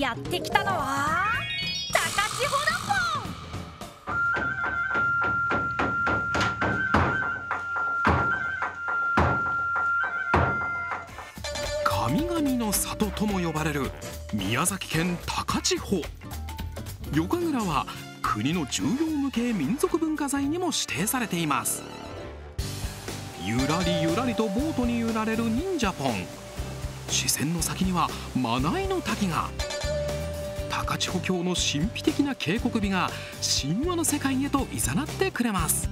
やってきたのは高千穂だ神々の里とも呼ばれる宮崎県高千穂。夜神楽は国の重要無形民族文化財にも指定されています。ゆらりゆらりとボートに揺られる忍者ポン。視線の先にはマナイの滝が。高千穂峡の神秘的な渓谷美が神話の世界へと誘ってくれます。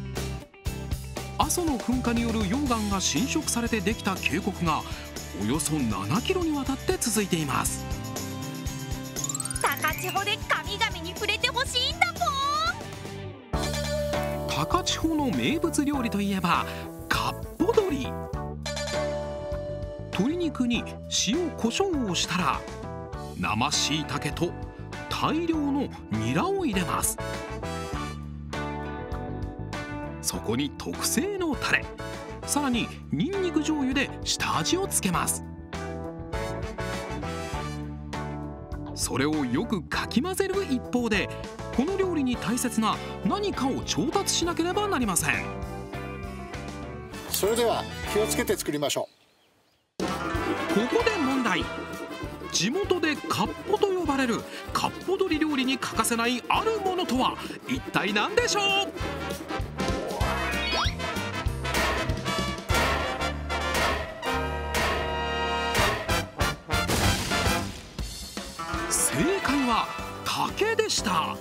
阿蘇の噴火による溶岩が浸食されてできた渓谷がおよそ7キロにわたって続いています。高千穂で神々に触れてほしいんだもん高千穂の名物料理といえばかっぽ鶏。鶏肉に塩コショウをしたら生しいたけと大量のニラを入れます。そこに特製のタレさらにニンニク醤油で下味をつけます。それをよくかき混ぜる一方でこの料理に大切な何かを調達しなければなりません。それでは気をつけて作りましょう。ここで問題地元でカッポと呼ばれるかっぽ鶏料理に欠かせないあるものとは一体何でしょう？正解は竹でした。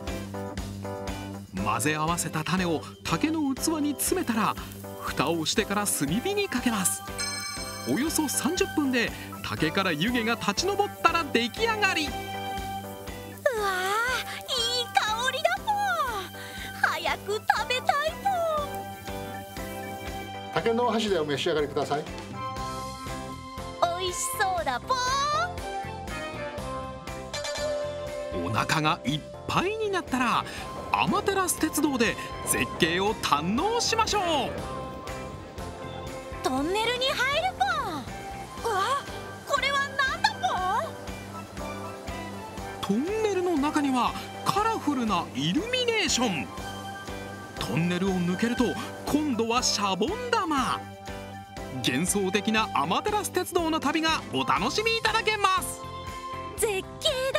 混ぜ合わせた種を竹の器に詰めたら蓋をしてから炭火にかけます。およそ30分で竹から湯気が立ち上ったら出来上がり。うわいい香りだぽ早く食べたいぽ竹の箸でお召し上がりください。美味しそうだぽお腹がいっぱいになったらアマテラス鉄道で絶景を堪能しましょう。トンネルに入るぽトンネルの中にはカラフルなイルミネーション。トンネルを抜けると今度はシャボン玉。幻想的なアマテラス鉄道の旅がお楽しみいただけます。絶景だ。